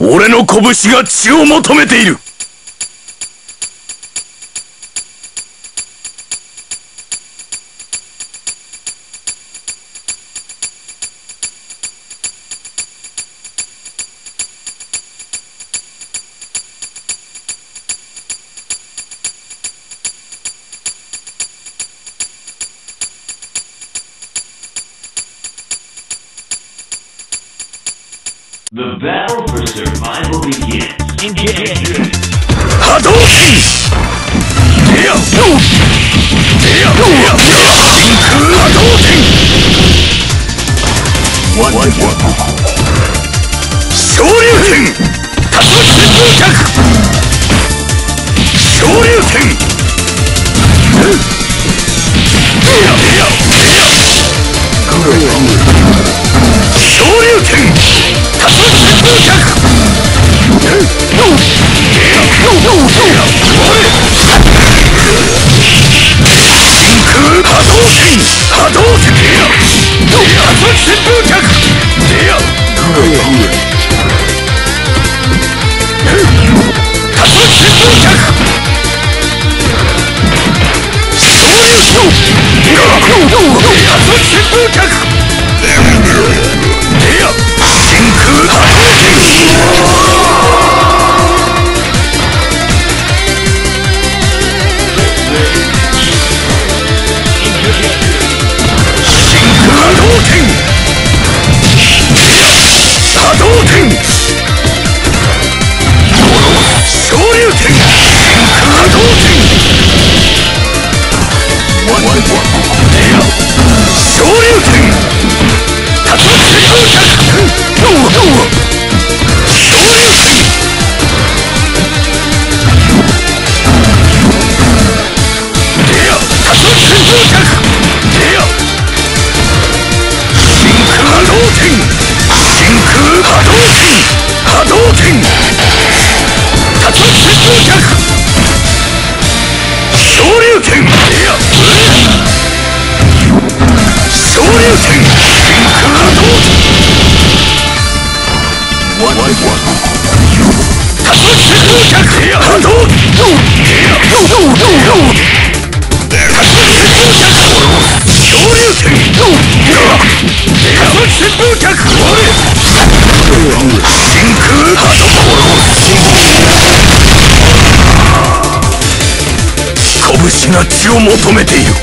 俺の拳が血を求めている。The battle for survival begins. Engage. Hadouken! Yeah! Yeah! Yeah!Inku Hadouken! What? What? Shoryuken! Tatsuki Butak! Shoryuken! 我的武功要从拳が血を求めている。